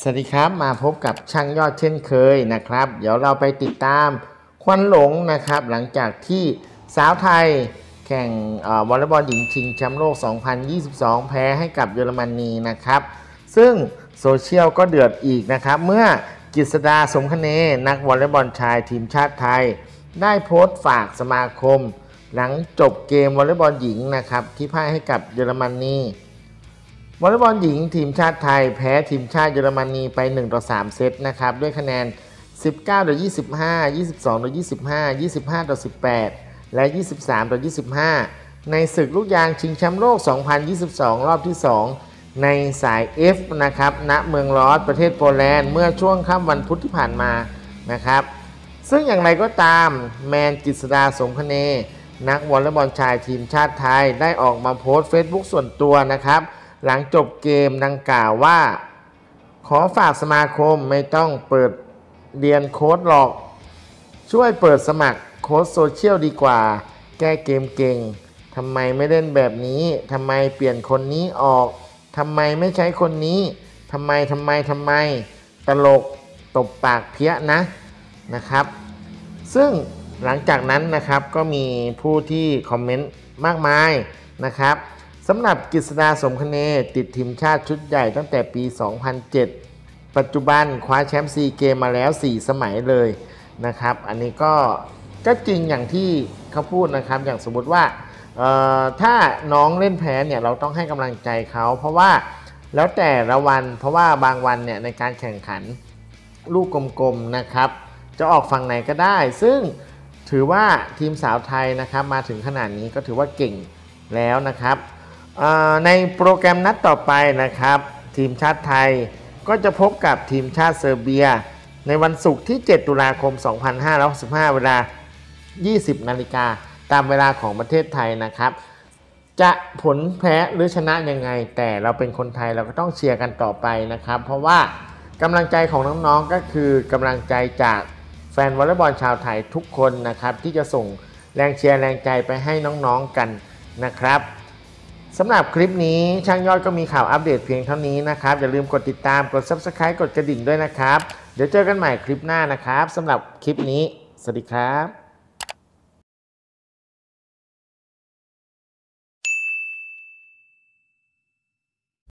สวัสดีครับมาพบกับช่างยอดเช่นเคยนะครับ เดี๋ยวเราไปติดตามควันหลงนะครับ หลังจากที่สาวไทยแข่งวอลเลย์บอลหญิงชิงแชมป์โลก 2022 แพ้ให้กับเยอรมนีนะครับ ซึ่งโซเชียลก็เดือดอีกนะครับ เมื่อกฤษดาสมคเนนักวอลเลย์บอลชายทีมชาติไทย ได้โพสต์ฝากสมาคม หลังจบเกมวอลเลย์บอลหญิงนะครับที่พ่ายให้กับเยอรมนี วอลเลย์บอลหญิงทีมชาติไทยแพ้ทีมชาติเยอรมนีไป1ต่อ3เซตนะครับด้วยคะแนน 19ต่อ25 22ต่อ25 25ต่อ18 และ 23ต่อ25 ในศึกลูกยางชิงแชมป์โลก 2022 รอบที่ 2 ในสาย F นะครับณเมืองลอสประเทศโปแลนด์เมื่อช่วงค่ำวันพุธที่ผ่านมานะครับ ซึ่งอย่างไรก็ตามแมนกฤษฎาสมคะเน นักวอลเลย์บอลชายทีมชาติไทยได้ออกมาโพสต์ Facebook ส่วนตัวนะครับ หลังจบเกมดังกล่าวว่า ขอฝากสมาคมไม่ต้องเปิดเรียนโค้ดหรอก ช่วยเปิดสมัครโค้ดโซเชียลดีกว่า แก้เกมเก่งทำไมไม่เล่นแบบนี้ทำไมเปลี่ยนคนนี้ออกทำไมไม่ใช้คนนี้ทำไมทำไมทำไมตลกตบปากเพี้ยนะนะครับ ซึ่งหลังจากนั้นนะครับก็มีผู้ที่คอมเมนต์มากมายนะครับ สำหรับกฤษดาสมคเนติดทีมชาติชุดใหญ่ตั้งแต่ปี 2007 ปัจจุบันคว้าแชมป์ซีเกมมาแล้ว 4 สมัยเลยนะครับ อันนี้ก็ก็จริงอย่างที่เขาพูดนะครับ อย่างสมมติว่าถ้าน้องเล่นแพ้เนี่ยเราต้องให้กำลังใจเขาเพราะว่าแล้วแต่ละวันเพราะว่าบางวันเนี่ยในการแข่งขันลูกกลมๆนะครับ จะออกฝั่งไหนก็ได้ ซึ่งถือว่าทีมสาวไทยนะครับมาถึงขนาดนี้ก็ถือว่าเก่งแล้วนะครับ ในโปรแกรมนัดต่อไปนะครับ ทีมชาติไทยก็จะพบกับทีมชาติเซอร์เบีย ในวันศุกร์ที่ 7 ตุลาคม 2565 เวลา 20 นาฬิกาตามเวลาของประเทศไทยนะครับ จะผลแพ้หรือชนะยังไง แต่เราเป็นคนไทยเราก็ต้องเชียร์กันต่อไปนะครับ เพราะว่ากำลังใจของน้องๆก็คือกำลังใจจากแฟนวอลเลย์บอลชาวไทยทุกคนนะครับ ที่จะส่งแรงเชียร์แรงใจไปให้น้องๆกันนะครับ สำหรับคลิปนี้ช่างยอดก็มีข่าวอัปเดตเพียงเท่านี้นะครับ อย่าลืมกดติดตามกด Subscribe กดกระดิ่งด้วยนะครับ เดี๋ยวเจอกันใหม่คลิปหน้านะครับสำหรับคลิปนี้ สวัสดีครับ